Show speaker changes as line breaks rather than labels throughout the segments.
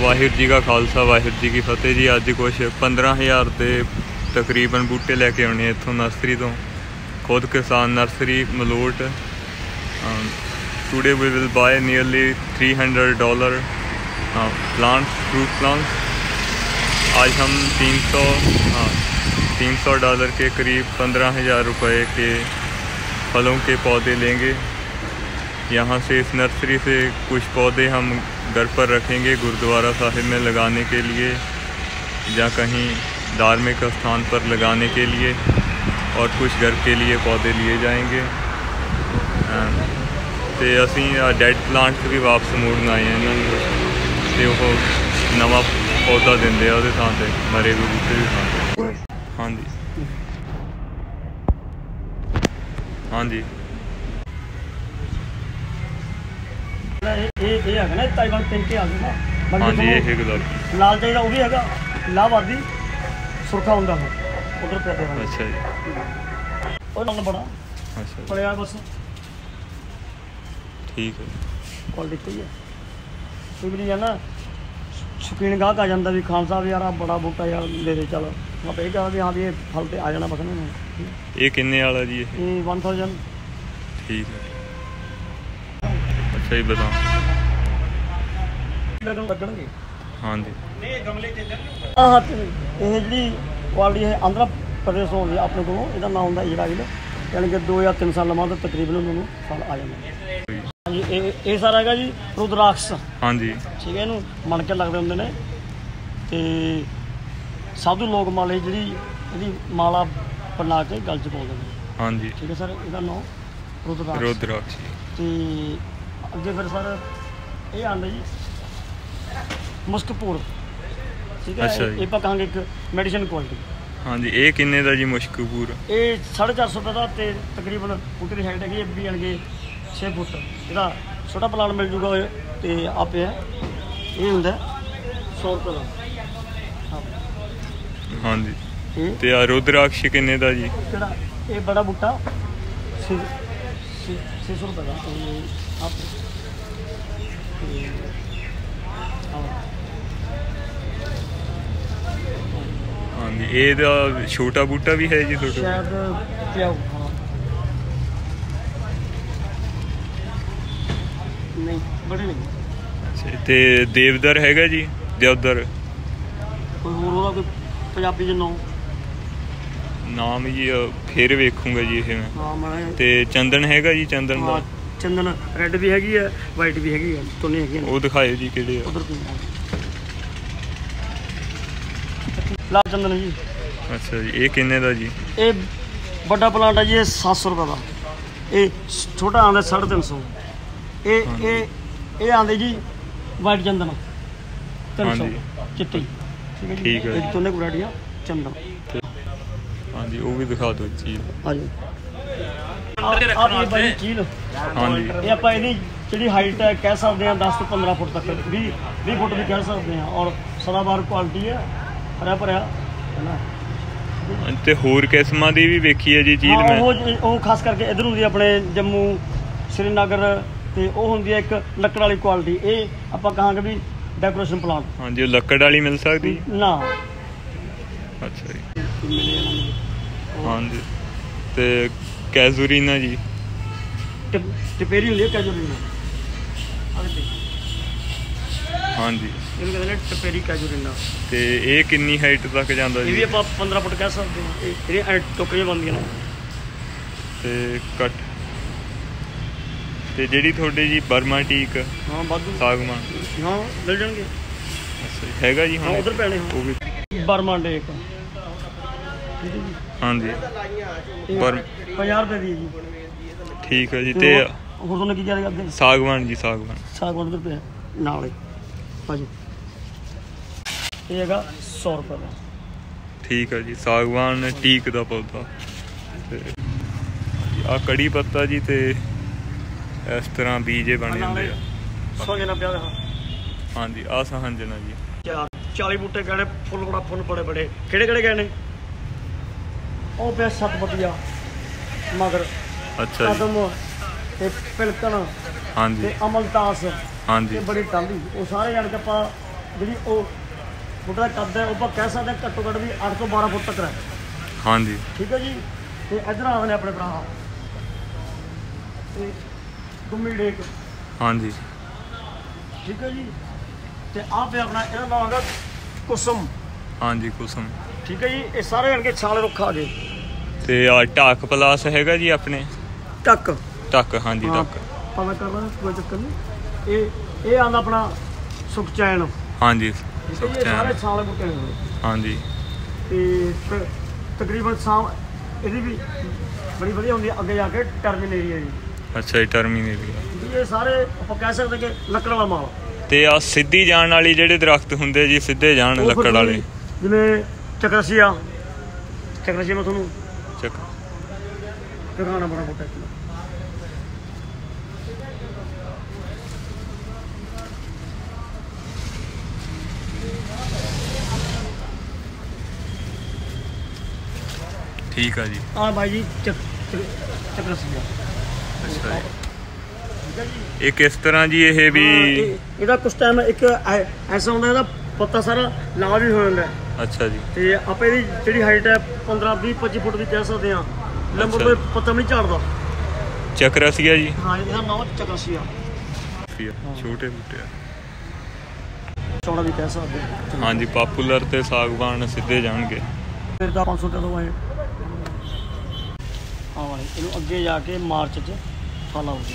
ਵਾਹਿਗੁਰੂ ਜੀ ਕਾ ਖਾਲਸਾ, ਵਾਹਿਗੁਰੂ ਜੀ ਕੀ ਫਤਿਹ ਜੀ। ਅੱਜ ਕੁਝ 15000 ਦੇ ਤਕਰੀਬਨ ਬੂਟੇ ਲੈ ਕੇ ਆਉਣੇ ਇੱਥੋਂ ਨਰਸਰੀ ਤੋਂ। ਖੁਦ Kisan nursery, Malot today we will buy nearly 300 dollar plants fruit plants ਅੱਜ ਹਮ 300 हाँ 300 डॉलर के करीब पंद्रह हज़ार रुपये के फलों के पौधे लेंगे यहाँ से इस नर्सरी से कुछ पौधे हम घर पर रखेंगे गुरुद्वारा साहिब में लगाने के लिए या कहीं धार्मिक स्थान पर लगाने के लिए और कुछ घर के लिए पौधे लिए जाएंगे ਅਮ ਤੇ ਅਸੀਂ ਡੈਡ ਪਲਾਂਟ ਵੀ ਵਾਪਸ ਮੋੜਨ ਆਏ ਆ ਇਹਨਾਂ ਨੂੰ ਤੇ ਉਹ ਨਵਾਂ ਪੌਦਾ ਦਿੰਦੇ ਆ ਉਹਦੇ ਥਾਂ ਤੇ ਮਰੇ ਹੋਏ ਬੂਟੇ ਦੀ ਥਾਂ ਤੇ ਹਾਂਜੀ ਹਾਂਜੀ
ਇਹ ਇਹ ਇਹ ਹੈਗਾ ਨਾ ਤਾਈਵਾਨ ਤਿੰਨ ਕੇ ਆ ਨਾ। ਬਾਕੀ
ਹਾਂਜੀ ਇਹ ਗੁਲਾਬ
ਲਾਲ ਚਾਹੀਦਾ ਉਹ ਵੀ ਹੈਗਾ। ਲਾਹਵਾਦੀ ਸੁਰਖਾ ਹੁੰਦਾ ਉਹ ਉਧਰ ਪਿਆ ਪਿਆ
ਅੱਛਾ ਜੀ।
ਉਹ ਨਾਲ ਬੜਾ।
ਅੱਛਾ
ਪੜਿਆ ਬਸ।
ਠੀਕ ਹੈ।
ਕੁਆਲਿਟੀ ਤੇ ਹੀ। ਕੋਈ ਵੀ ਨਹੀਂ ਜਾਣਾ। ਸ਼ੁਕੀਨ ਗਾਹਕ ਆ ਜਾਂਦਾ ਵੀ ਖਾਨ ਸਾਹਿਬ ਯਾਰ ਆ ਬੜਾ ਬੂਟਾ ਯਾਰ ਦੇ ਦੇ ਚਲ। ਮੈਂ ਇਹ ਕਹਾਂ ਵੀ ਹਾਂ ਵੀ ਇਹ ਫਲ ਤੇ ਆ ਜਾਣਾ ਬਸ ਨਾ।
ਇਹ ਕਿੰਨੇ ਵਾਲਾ ਜੀ ਇਹ?
ਇਹ 1000
ਠੀਕ ਹੈ। ਅੱਛਾ ਜੀ ਬਤਾ
ਲੱਗਣ ਲੱਗਣਗੇ
ਹਾਂਜੀ।
ਆਹ ਤੇ ਇਹ ਜਿਹੜੀ ਕੁਆਲਿਟੀ ਹੈ ਆਂਧਰਾ ਪ੍ਰਦੇਸ਼ ਤੋਂ ਆਉਂਦੀ ਆਪਣੇ ਕੋਲੋਂ ਇਹਦਾ ਨਾਮ ਹੁੰਦਾ ਇਜਰਾਈਲ ਯਾਨੀ ਕਿ 2 ਜਾਂ 3 ਸਾਲ ਲਵਾਂ ਤਾਂ ਤਕਰੀਬਨ ਉਹਨਾਂ ਨੂੰ ਫਲ ਆ ਜਾਂਦੇ। ਹਾਂਜੀ ਇਹ ਇਹ ਸਾਰਾ ਹੈਗਾ ਜੀ ਰੁਦਰਾਕਸ਼।
ਹਾਂਜੀ।
ਠੀਕ ਹੈ ਇਹਨੂੰ ਮਣ ਕੇ ਲੱਗਦੇ ਹੁੰਦੇ ਨੇ। ਤੇ ਸਾਧੂ ਲੋਕ ਮਾਲੇ ਜਿਹੜੀ ਇਹਦੀ ਮਾਲਾ ਬਣਾ ਕੇ ਗਲ ਚ ਪਾਉਂਦੇ ਨੇ।
ਹਾਂਜੀ।
ਠੀਕ ਹੈ ਸਰ ਇਹਦਾ ਨਾਮ ਰੁਦਰਾਕਸ਼।
ਰੁਦਰਾਕਸ਼
ਤੇ ਅੱਗੇ ਫਿਰ ਸਰ ਇਹ ਆਂਦਾ ਜੀ ਮੁਸਕਪੂਰ। ਠੀਕ ਹੈ
ਅੱਛਾ
ਇਹ
ਜੀ।
ਇਹ ਆਪਾਂ ਕਹਾਂਗੇ ਇੱਕ ਮੈਡੀਸਨ ਕੁਆਲਿਟੀ
ਹਾਂਜੀ ਇਹ ਕਿੰਨੇ ਦਾ ਜੀ ਮੁਸ਼ਕਪੂਰ?
ਇਹ 450 ਰੁਪਏ ਦਾ ਤੇ ਤਕਰੀਬਨ ਬੂਟੇ ਦੀ ਹਾਈਟ ਹੈਗੀ ਹੈ ਵੀ ਜਾਣਗੇ 6 ਫੁੱਟ। ਇਹਦਾ ਛੋਟਾ ਪਲਾਨ ਮਿਲ ਜੂਗਾ ਇਹ ਤੇ ਆਪੇ ਹੈ। ਇਹ ਹੁੰਦਾ 100 ਰੁਪਏ ਦਾ। ਹਾਂ।
ਹਾਂਜੀ।
ਇਹ
ਤੇ ਆ ਰੁਦਰਾਕਸ਼ ਕਿੰਨੇ ਦਾ ਜੀ?
ਇਹ ਬੜਾ ਬੂਟਾ 6 600 ਰੁਪਏ ਦਾ। ਆਪ ਤੇ
ਹਾਂਜੀ ਇਹਦਾ ਛੋਟਾ ਬੂਟਾ ਵੀ ਹੈ ਜੀ ਤੁਹਾਡੇ?
ਸ਼ਾਇਦ ਪਿਆਉ ਨਹੀਂ ਬੜੇ ਨਹੀਂ।
ਤੇ ਦੇਵਦਰ ਹੈਗਾ ਜੀ ਦੇਵਦਰ?
ਕੋਈ ਹੋਰ ਉਹਦਾ ਕੋਈ ਪੰਜਾਬੀ ਚ ਨਾਮ?
ਨਾਮ ਜੀ ਫਿਰ ਵੇਖੂੰਗਾ ਜੀ ਇਹ ਮੈਂ। ਤੇ ਚੰਦਨ ਹੈਗਾ ਜੀ ਚੰਦਨ ਦਾ?
ਚੰਦਨ ਰੈੱਡ ਵੀ ਹੈਗੀ ਹੈ ਵਾਈਟ ਵੀ ਹੈਗੀ ਹੈ ਦੋਨੇ ਹੈਗੀਆਂ ਨੇ।
ਉਹ ਦਿਖਾਇਓ ਜੀ ਕਿਹੜੇ ਆ।
ਉਧਰ ਕੋਈ ਲਾਲ ਚੰਦਨ ਜੀ।
ਅੱਛਾ ਜੀ ਇਹ ਕਿੰਨੇ ਦਾ ਜੀ?
ਇਹ ਵੱਡਾ ਪਲਾਂਟ ਹੈ ਜੀ ਇਹ 700 ਰੁਪਏ ਦਾ। ਇਹ ਛੋਟਾ ਆਂਦਾ 350 ਇਹ। ਇਹ ਇਹ ਆਂਦੇ ਜੀ ਵਾਈਟ ਚੰਦਨ। 300
ਹਾਂਜੀ।
ਚਿੱਟੀ। ਠੀਕ ਹੈ ਜੀ?
ਠੀਕ ਹੈ
ਇਹ
ਜੀ।
ਦੋਨੇ ਵੈਰਾਈਟੀਆਂ ਚੰਦਨ।
ਹਾਂਜੀ ਉਹ ਵੀ ਦਿਖਾ ਦਿਓ ਚੀਜ਼
ਹਾਂਜੀ। ਆਪ ਇਹ ਬੜੀ ਚੀਲ।
ਹਾਂਜੀ
ਇਹ ਆਪਾਂ ਇਹਦੀ ਜਿਹੜੀ ਹਾਈਟ ਹੈ ਕਹਿ ਸਕਦੇ ਹਾਂ 10 ਤੋਂ 15 ਫੁੱਟ ਤੱਕ 20 20 ਫੁੱਟ ਵੀ ਕਹਿ ਸਕਦੇ ਹਾਂ। ਔਰ ਸਦਾਬਹਾਰ ਕੁਆਲਿਟੀ ਹੈ ਹਰਿਆ ਭਰਿਆ ਹੈ ਨਾ?
ਤੇ ਹੋਰ ਕਿਸਮਾਂ ਦੀ ਵੀ ਵੇਖੀ ਹੈ ਜੀ
ਹਾਂ,
ਮੈਂ।
ਉਹ ਉਹ ਖਾਸ ਕਰਕੇ ਇਧਰ ਹੁੰਦੀ ਆਪਣੇ ਜੰਮੂ ਸ੍ਰੀਨਗਰ ਤੇ ਉਹ ਹੁੰਦੀ ਹੈ ਇੱਕ ਲੱਕੜ ਵਾਲੀ ਕੁਆਲਿਟੀ ਇਹ ਆਪਾਂ ਕਹਾਂਗੇ ਵੀ ਡੈਕੋਰੇਸ਼ਨ ਪਲਾਂਟ
ਹਾਂਜੀ ਉਹ ਲੱਕੜ ਵਾਲੀ ਮਿਲ ਸਕਦੀ
ਨਾ।
ਅੱਛਾ ਜੀ। ਹਾਂਜੀ ਤੇ ਕੈਜ਼ੂਰੀਨਾ ਜੀ।
ਟਿਪ- ਟਿਪੇਰੀ ਹੁੰਦੀ ਹੈ ਕੈਜੂਰੀਨਾ ਆਹ ਦੇਖ,
ਹਾਂਜੀ।
ਇਹਨੂੰ ਕਹਿੰਦੇ ਨੇ ਟਿਪੇਰੀ ਕੈਜੂਰੀਨਾ
ਤੇ ਇਹ ਕਿੰਨੀ ਹਾਈਟ ਤੱਕ ਜਾਂਦਾ
ਇਹ ਵੀ
ਜੀ?
ਆਪਾਂ 15 ਫੁੱਟ ਕਹਿ ਸਕਦੇ ਹਾਂ। ਇਹ ਇਹਦੀਆਂ ਐਂ ਟੋਕਰੀਆਂ ਬਣਦੀਆਂ ਨੇ।
ਤੇ ਕੱਟ। ਤੇ ਜਿਹੜੀ ਤੁਹਾਡੀ ਜੀ ਬਰਮਾ ਟੀਕ
ਹਾਂ ਵਾਧੂ
ਸਾਗਮਾਨ
ਹਾਂ ਮਿਲ ਜਾਣਗੇ।
ਹੈਗਾ ਜੀ
ਹਾਂ ਉਧਰ ਪੈਣੇ
ਉਹ ਵੀ
ਬਰਮਾ ਡੇਕ ਠੀਕ ਹੈ ਜੀ।
ਹਾਂਜੀ। ਬਰ
50 ਰੁਪਏ ਦੀ ਹੈ ਜੀ।
ਠੀਕ ਹੈ ਜੀ
ਤੇ ਹੋਰ- ਤੁਹਾਨੂੰ ਕੀ ਰਹੇ ਅੱਗੇ
ਸਾਗਵਾਨ ਜੀ ਸਾਗਵਾਨ।
ਸਾਗਵਾਨ ਦੇ ਰੁਪਏ ਨਾਲ ਹੀ। ਭਾਜੀ। ਇਹ ਹੈਗਾ 100 ਰੁਪਏ ਦਾ।
ਠੀਕ ਹੈ ਜੀ ਸਾਗਵਾਨ ਟੀਕ ਦਾ ਪੌਦਾ। ਤੇ ਆ ਕੜੀ ਪੱਤਾ ਜੀ ਤੇ ਇਸ ਤਰ੍ਹਾਂ ਬੀਜੇ ਬਣ ਜਾਂਦੇ ਆ।
ਸੌ ਜਣਾ ਪਿਆ ਦਾ
ਹਾਂਜੀ ਆ ਸਹੰਜਣਾ ਜੀ।
ਚਾਰ 40 ਬੂਟੇ ਗਏ ਫੁੱਲ ਬੜਾ ਫੁੱਲ ਬੜੇ ਬੜੇ। ਕਿਹੜੇ ਕਿਹੜੇ ਗਏ ਨੇ ਉਹ ਪਿਆ ਸਤਪਤੀਆ ਮਗਰ
ਅੱਛਾ ਜੀ।
ਕਦਮ ਤੇ ਪਿਲਕਣ
ਹਾਂਜੀ।
ਤੇ ਅਮਲਤਾਸ
ਹਾਂਜੀ।
ਤੇ ਬੜੀ ਟਾਲੀ ਉਹ ਸਾਰੇ ਜਾਣ ਕੇ ਆਪਾਂ ਜਿਹੜੀ ਉਹ ਦਾ ਕੱਦ ਹੈ ਉਹ ਆਪਾਂ ਕਹਿ ਸਕਦੇ ਹਾਂ ਘੱਟੋ ਘੱਟ ਵੀ 8 ਤੋਂ 12 ਫੁੱਟ ਤੱਕ ਹੈ
ਹਾਂਜੀ।
ਠੀਕ ਹੈ ਜੀ? ਤੇ ਇੱਧਰ ਆਉਂਦੇ ਨੇ ਆਪਣੇ ਭਰਾ। ਤੇ ਗੁੰਮੀ ਡੇਕ।
ਹਾਂਜੀ।
ਠੀਕ ਹੈ ਜੀ? ਤੇ ਆਹ ਪਿਆ ਆਪਣਾ ਇਹਦਾ ਨਾਮ ਹੈਗਾ ਕੁਸਮ।
ਹਾਂਜੀ ਕੁਸਮ।
ਠੀਕ ਹੈ ਜੀ? ਇਹ ਸਾਰੇ ਅਣਕੇ ਛਾਲੇ ਰੁੱਖ ਆ ਗਏ।
ਤੇ ਆ ਢਾਕ ਪਲਾਸ ਹੈਗਾ ਜੀ ਆਪਣੇ?
ਟੱਕ
ਢੱਕ ਹਾਂਜੀ ਢੱਕ।
ਪਤਾ ਕਰ ਲਾਂ ਕੋਈ ਚੱਕਰ ਨਹੀਂ। ਇਹ ਇਹ ਆਂਦਾ ਆਪਣਾ ਸੁਖਚੈਨ
ਹਾਂਜੀ
ਇਹ ਸਾਰੇ ਬੂਟੇ ਨੇ
ਹਾਂਜੀ।
ਤੇ ਤਕਰੀਬਨ ਸਾਮ ਇਹਦੀ ਵੀ ਬੜੀ ਵਧੀਆ ਹੁੰਦੀ ਹੈ ਅੱਗੇ ਜਾ ਕੇ ਟਰਮੀਨ ਏਰੀਆ ਜੀ।
ਅੱਛਾ ਜੀ ਟਰਮੀਨੇਟ
ਇਹ ਸਾਰੇ ਆਪਾਂ ਕਹਿ ਸਕਦੇ ਕਿ ਲੱਕੜ ਵਾਲਾ ਮਾਲ।
ਤੇ ਆ ਸਿੱਧੀ ਜਾਣ ਵਾਲੀ ਜਿਹੜੇ ਦਰਖਤ ਹੁੰਦੇ ਜੀ ਸਿੱਧੇ ਜਾਣ ਲੱਕੜ ਵਾਲੇ।
ਜਿਵੇਂ ਚਕਰਸੀਆ ਚਕਰਸੀਆ ਮੈਂ ਤੁਹਾਨੂੰ ਦਿਖਾਉਣਾ ਬੜਾ ਬੂਟਾ ਇੱਕ?
ਠੀਕ ਆ ਜੀ।
ਆ ਬਾਈ ਜੀ ਚੱਕ ਚਕਰਸੀਆ
ਅੱਛਾ ਜੀ।
ਹੈ
ਇਹ ਕਿਸ ਤਰ੍ਹਾਂ ਜੀ ਇਹ ਵੀ?
ਹਾਂ, ਇਹ- ਇਹਦਾ ਕੁਝ ਟਾਈਮ ਇੱਕ ਐਸਾ ਹੁੰਦਾ ਇਹਦਾ ਪੱਤਾ ਸਾਰਾ ਲਾਲ ਵੀ ਹੋ ਜਾਂਦਾ। ਹੈ।
ਅੱਛਾ ਜੀ।
ਤੇ ਆਪੇ ਦੀ ਜਿਹੜੀ ਹਾਈਟ ਹੈ 15 20 25 ਫੁੱਟ ਦੀ ਕਹਿ ਸਕਦੇ ਆ ਲੰਬਾ
ਅੱਛਾ।
ਕੋਈ ਪੱਤਾ ਵੀ ਨਹੀਂ ਝਾੜਦਾ।
ਚੱਕਰਸੀਆ ਜੀ।
ਹਾਂ ਇਹਦਾ ਨਾਮ ਚਕਰਸੀਆ
ਛੋਟੇ ਬੂਟੇ ਆ।
ਚੌੜਾ ਵੀ ਕਹਿ ਸਕਦੇ ਆ।
ਹਾਂਜੀ ਪਪੂਲਰ ਤੇ ਸਾਗਵਾਨ ਸਿੱਧੇ ਜਾਣਗੇ।
ਫਿਰ ਤਾਂ 500 ਕਦੋਂ ਆਏ। ਹਾਂ ਵਾਲੇ ਇਹਨੂੰ ਅੱਗੇ ਜਾ ਕੇ ਮਾਰਚ ਚ ਫਲ ਆਊਗਾ।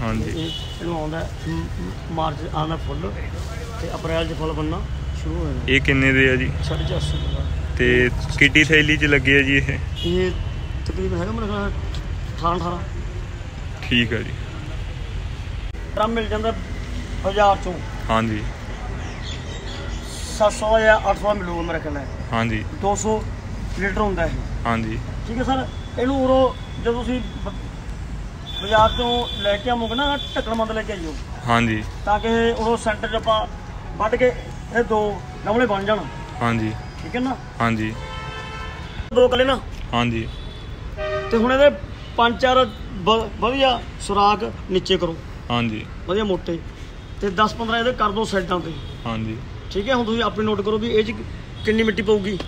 ਹਾਂਜੀ।
ਇਹ ਇਹਨੂੰ ਆਉਂਦਾ ਹੈ, ਮ- ਮ- ਮਾਰਚ 'ਚ ਆਉਂਦਾ ਫੁੱਲ ਤੇ ਅਪ੍ਰੈਲ ਚ ਫਲ ਬਣਨਾ ਸ਼ੁਰੂ ਹੋ ਜਾਂਦਾ।
ਇਹ ਕਿੰਨੇ ਦੇ ਆ ਜੀ?
450 ਰੁਪਏ
ਤੇ ਕਿੱਡੀ ਥੈਲੀ 'ਚ ਲੱਗੇ ਆ ਜੀ ਇਹ?
ਇਹ ਤਕਰੀਬਨ ਹੈਗਾ ਮੇਰੇ ਖਿਆਲ 18 18
ਠੀਕ ਆ ਜੀ।
ਡਰਮ ਮਿਲ ਜਾਂਦਾ 1000 ਚੋਂ।
ਹਾਂਜੀ।
700 ਜਾਂ 800 ਮਿਲੂਗਾ ਮੇਰੇ ਖਿਆਲ ਹੈ
ਹਾਂਜੀ।
200 ਲੀਟਰ ਹੁੰਦਾ ਇਹ।
ਹਾਂਜੀ।
ਠੀਕ ਹੈ ਸਰ ਇਹਨੂੰ ਉਰੋਂ ਜਦੋਂ ਤੁਸੀਂ ਬਾਜ਼ਾਰ ਤੋਂ ਲੈ ਕੇ ਆਵੋਗੇ ਨਾ ਢੱਕਣਬੰਦ ਲੈ ਕੇ ਆਈਓ।
ਹਾਂਜੀ।
ਤਾਂ ਕਿ ਉਰੋਂ ਸੈਂਟਰ 'ਚ ਆਪਾਂ ਵੱਢ ਕੇ ਇਹ ਦੋ ਗਮਲੇ ਬਣ ਜਾਣ।
ਹਾਂਜੀ।
ਠੀਕ ਹੈ ਨਾ?
ਹਾਂਜੀ।
ਦੋ ਕਲੇ ਨਾ।
ਹਾਂਜੀ।
ਤੇ ਹੁਣ ਇਹਦੇ ਪੰਜ ਚਾਰ ਵਧੀਆ ਸੁਰਾਖ ਨੀਚੇ ਕਰੋ।
ਹਾਂਜੀ।
ਵਧੀਆ ਮੋਟੇ। ਤੇ 10 15 ਇਹਦੇ ਕਰ ਦਿਓ ਸਾਈਡਾਂ ਤੇ।
ਹਾਂਜੀ।
ਠੀਕ ਹੈ ਹੁਣ ਤੁਸੀਂ ਆਪਣੀ ਨੋਟ ਕਰੋ ਵੀ ਇਹ ਚ ਕਿੰਨੀ ਮਿੱਟੀ ਪਊਗੀ।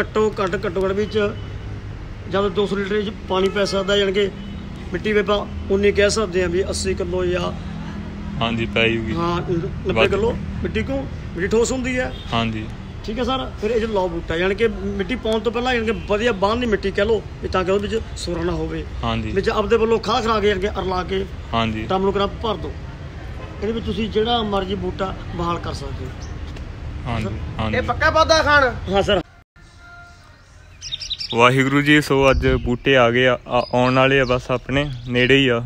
ਘੱਟੋ ਘੱਟ ਘੱਟੋ ਘੱਟ ਵਿੱਚ ਜਦ 200 ਲੀਟਰ ਇਹ 'ਚ ਪਾਣੀ ਪੈ ਸਕਦਾ ਯਾਨੀ ਕਿ ਮਿੱਟੀ ਵੀ ਆਪਾਂ ਉਨੀ ਕਹਿ ਸਕਦੇ ਹਾਂ ਵੀ 80 ਕਿਲੋ ਜਾਂ
ਹਾਂਜੀ ਪੈ ਜੂਗੀ।
ਹਾਂ 90
ਵੱਧ।
ਕਿਲੋ ਮਿੱਟੀ ਕਿਉਂ? ਮਿੱਟੀ ਠੋਸ ਹੁੰਦੀ ਹੈ।
ਹਾਂਜੀ।
ਠੀਕ ਹੈ ਸਰ? ਫਿਰ ਇਹ ਜੋ ਲਾਓ ਬੂਟਾ ਯਾਨੀ ਕਿ ਮਿੱਟੀ ਪਾਉਣ ਤੋਂ ਪਹਿਲਾਂ ਯਾਨੀ ਕਿ ਵਧੀਆ ਬਾਂਹ ਦੀ ਮਿੱਟੀ ਕਹਿ ਲਓ ਤਾਂ ਕਿ ਉਹਦੇ ਵਿੱਚ ਸੋਰਾ ਨਾ ਹੋਵੇ।
ਹਾਂਜੀ।
ਵਿੱਚ ਆਪਦੇ ਵੱਲੋਂ ਖਾਹ ਖਰਾ ਕੇ ਯਾਨੀ ਕਿ ਅਰਲਾ ਕੇ
ਹਾਂਜੀ।
ਟਮ ਨੂੰ ਕਰਾ ਭਰ ਦਿਓ ਇਹਦੇ ਵਿੱਚ ਤੁਸੀਂ ਜਿਹੜਾ ਮਰਜ਼ੀ ਬੂਟਾ ਬਹਾਲ ਕਰ ਸਕਦੇ ਹੋ।
ਹਾਂਜੀ ਹਾਂਜੀ।
ਪੱਕਾ ਪੌਦਾ ਖਾਣ? ਹਾਂ ਸਰ।
ਵਾਹਿਗੁਰੂ ਜੀ ਸੋ ਅੱਜ ਬੂਟੇ ਆ ਗਏ ਆ- ਆਉਣ ਵਾਲੇ ਆ ਬਸ ਆਪਣੇ ਨੇੜੇ ਹੀ ਆ।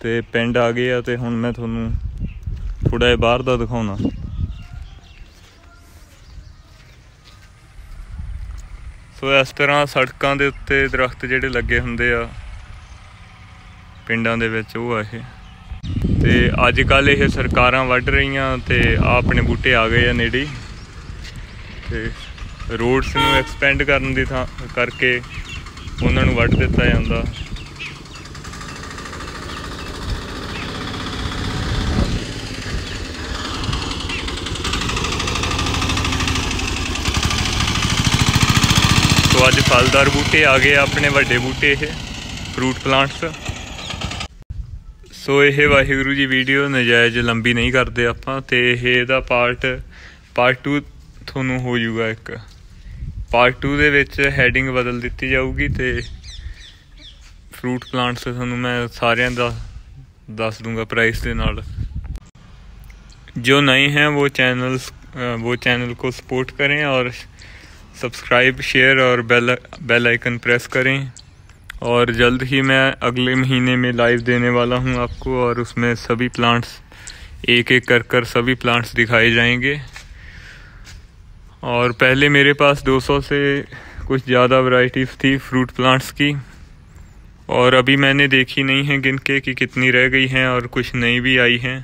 ਤੇ ਪਿੰਡ ਆ ਗਏ ਆ ਤੇ ਹੁਣ ਮੈਂ ਤੁਹਾਨੂੰ ਥੋੜਾ ਜਿਹਾ ਬਾਹਰ ਦਾ ਦਿਖਾਉਣਾ। ਸੋ ਇਸ ਤਰ੍ਹਾਂ ਸੜਕਾਂ ਦੇ ਉੱਤੇ ਦਰਖਤ ਜਿਹੜੇ ਲੱਗੇ ਹੁੰਦੇ ਆ, ਪਿੰਡਾਂ ਦੇ ਵਿੱਚ ਉਹ ਆ ਇਹ। ਤੇ ਅੱਜ ਕੱਲ ਇਹ ਸਰਕਾਰਾਂ ਵੱਢ ਰਹੀਆਂ ਤੇ ਆ ਆਪਣੇ ਬੂਟੇ ਆ ਗਏ ਆ ਨੇੜੇ। ਹੀ ਤੇ ਰੋਡਸ ਨੂੰ ਐਕਸਪੈਂਡ ਕਰਨ ਦੀ ਥਾਂ ਕਰਕੇ ਉਹਨਾਂ ਨੂੰ ਵੱਢ ਦਿੱਤਾ ਜਾਂਦਾ। ਅੱਜ ਫਲਦਾਰ ਬੂਟੇ ਆ ਗਏ ਆਪਣੇ ਵੱਡੇ ਬੂਟੇ ਇਹ ਫਰੂਟ ਪਲਾਂਟਸ ਸੋ ਇਹ ਵਾਹਿਗੁਰੂ ਜੀ ਵੀਡੀਓ ਨਜਾਇਜ਼ ਲੰਬੀ ਨਹੀਂ ਕਰਦੇ ਆਪਾਂ ਤੇ ਇਹ ਇਹਦਾ ਪਾਰਟ ਪਾਰਟ 2 ਤੁਹਾਨੂੰ ਹੋ ਜੂਗਾ ਇੱਕ। ਪਾਰਟ 2 ਦੇ ਵਿੱਚ ਹੈਡਿੰਗ ਬਦਲ ਦਿੱਤੀ ਜਾਊਗੀ ਤੇ ਫਰੂਟ ਪਲਾਂਟਸ ਤੁਹਾਨੂੰ ਮੈਂ ਸਾਰਿਆਂ ਦਾ ਦੱਸ ਦੂੰਗਾ ਪ੍ਰਾਈਸ ਦੇ ਨਾਲ। ਜੋ ਨਹੀਂ ਹੈ, ਉਹ चैनल वो ਚੈਨਲ ਕੋ ਸਪੋਰਟ ਕਰੇ ਔਰ सब्सक्राइब शेयर और बेल बेल आइकन प्रेस करें। और जल्द ही मैं अगले महीने में लाइव देने वाला हूँ आपको और उसमें सभी प्लांट्स एक एक कर कर सभी प्लांट्स दिखाए जाएँगे। और पहले मेरे पास 200 से कुछ ज़्यादा वैरायटीज़ थी फ्रूट प्लांट्स की। और अभी मैंने देखी नहीं है गिन के कि कितनी रह गई हैं और कुछ नई भी आई हैं।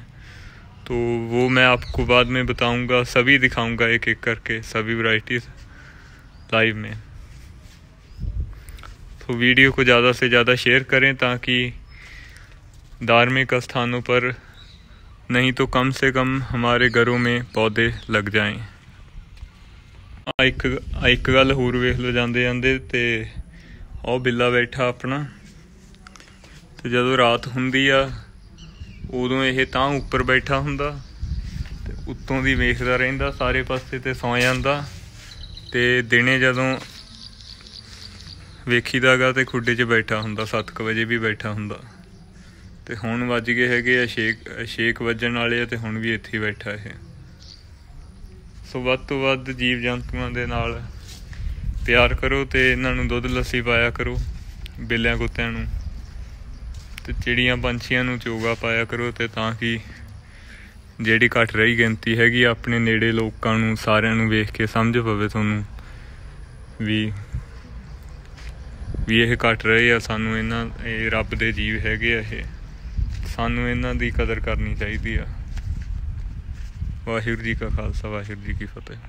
तो वो मैं आपको बाद में बताऊँगा, सभी दिखाऊँगा एक एक करके सभी वैरायटीज़ लाइव में तो वीडियो को ज़्यादा से ज़्यादा शेयर करें ताकि धार्मिक स्थानों पर नहीं तो कम से कम हमारे घरों में पौधे लग जाएं ਆ ਇੱਕ ਆ ਇੱਕ ਗੱਲ ਹੋਰ ਵੇਖ ਲਓ ਜਾਂਦੇ ਜਾਂਦੇ ਤੇ ਉਹ ਬਿੱਲਾ ਬੈਠਾ ਆਪਣਾ ਤੇ ਜਦੋਂ ਰਾਤ ਹੁੰਦੀ ਆ ਉਦੋਂ ਇਹ ਤਾਂ ਉੱਪਰ ਬੈਠਾ ਹੁੰਦਾ ਤੇ ਉੱਤੋਂ ਦੀ ਵੇਖਦਾ ਰਹਿੰਦਾ ਸਾਰੇ ਪਾਸੇ ਤੇ ਸੌ ਜਾਂਦਾ ਤੇ ਦਿਨੇ ਜਦੋਂ ਵੇਖੀਦਾਗਾ ਤੇ ਖੁੱਡੇ 'ਚ ਬੈਠਾ ਹੁੰਦਾ 7:00 ਵਜੇ ਵੀ ਬੈਠਾ ਹੁੰਦਾ। ਤੇ ਹੁਣ ਵੱਜ ਗਏ ਹੈਗੇ ਆ 6 6 ਵੱਜਣ ਵਾਲੇ ਆ ਤੇ ਹੁਣ ਵੀ ਇੱਥੇ ਹੀ ਬੈਠਾ ਇਹ। ਸੋ ਵੱਧ ਤੋਂ ਵੱਧ ਜੀਵ ਜੰਤੂਆਂ ਦੇ ਨਾਲ ਪਿਆਰ ਕਰੋ ਤੇ ਇਹਨਾਂ ਨੂੰ ਦੁੱਧ ਲੱਸੀ ਪਾਇਆ ਕਰੋ, ਬਿੱਲਿਆਂ ਕੁੱਤਿਆਂ ਨੂੰ। ਤੇ ਚਿੜੀਆਂ ਪੰਛੀਆਂ ਨੂੰ ਚੋਗਾ ਪਾਇਆ ਕਰੋ ਤੇ ਤਾਂ ਕਿ ਜਿਹੜੀ ਘਟ ਰਹੀ ਗਿਣਤੀ ਹੈਗੀ ਆ, ਆਪਣੇ ਨੇੜੇ ਲੋਕਾਂ ਨੂੰ ਸਾਰਿਆਂ ਨੂੰ ਵੇਖ ਕੇ ਸਮਝ ਪਵੇ ਤੁਹਾਨੂੰ ਵੀ ਵੀ ਇਹ ਘਟ ਰਹੇ ਆ ਸਾਨੂੰ ਇਹਨਾਂ ਇਹ ਰੱਬ ਦੇ ਜੀਵ ਹੈਗੇ ਆ ਇਹ। ਸਾਨੂੰ ਇਹਨਾਂ ਦੀ ਕਦਰ ਕਰਨੀ ਚਾਹੀਦੀ ਆ। ਵਾਹਿਗੁਰੂ ਜੀ ਕਾ ਖਾਲਸਾ ਵਾਹਿਗੁਰੂ ਜੀ ਕੀ ਫਤਿਹ।